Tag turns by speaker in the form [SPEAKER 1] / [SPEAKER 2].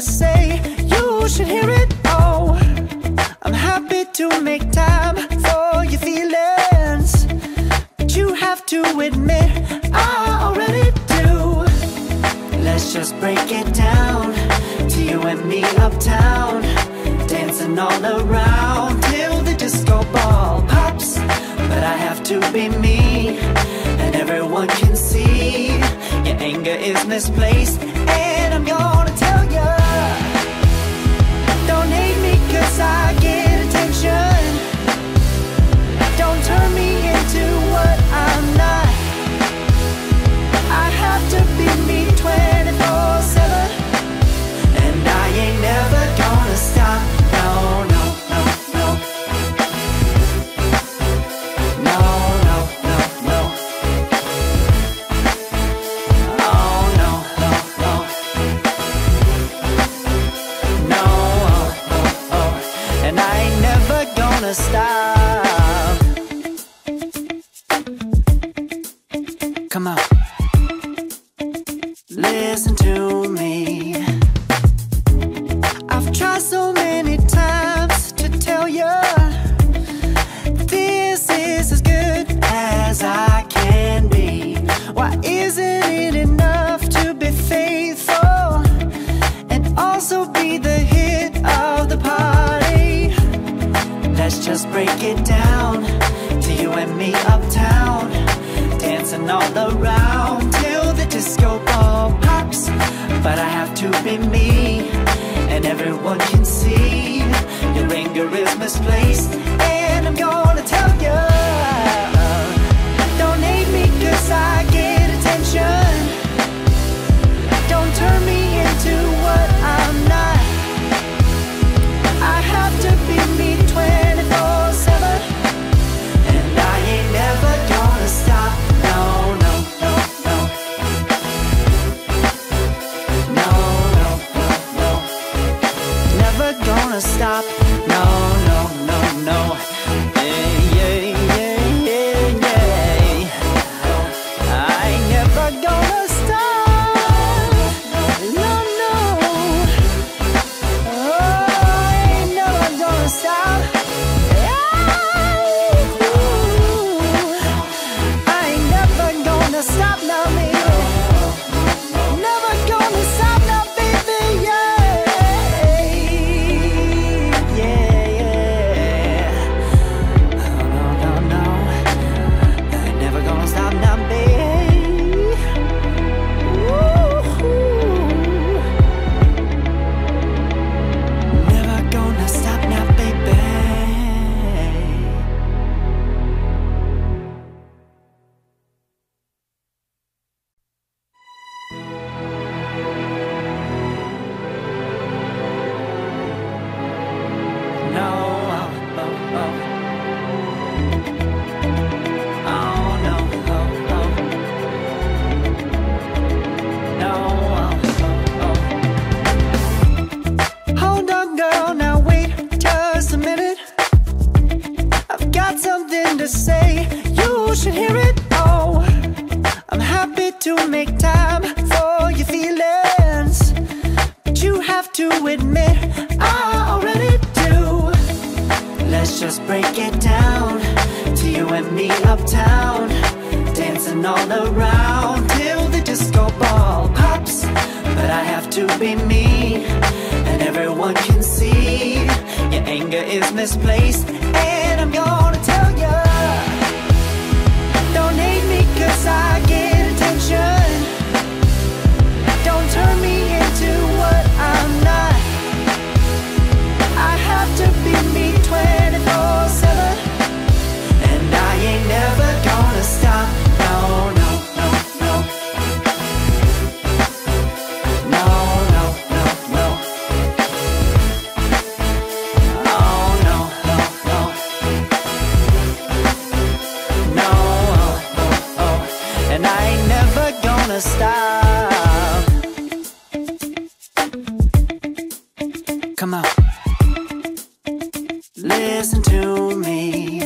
[SPEAKER 1] to say. You should hear it Oh, I'm happy to make time for your feelings. But you have to admit, I already do. Let's just break it down to you and me uptown. Dancing all around till the disco ball pops. But I have to be me, and everyone can see your anger is misplaced, and I'm yours. Come on. Listen to me. I've tried so many times to tell you this is as good as I can be. Why isn't it enough to be faithful and also be the hit of the party? Let's just break it down to you and me uptown, dancing all around till the disco ball pops. But I have to be me, and everyone can see your anger is misplaced. And I'm to say, you should hear it. Oh, I'm happy to make time for your feelings. But you have to admit, I already do. Let's just break it down to you and me uptown, dancing all around till the disco ball pops. But I have to be me, and everyone can see your anger is misplaced. And I'm gonna come out. Listen to me.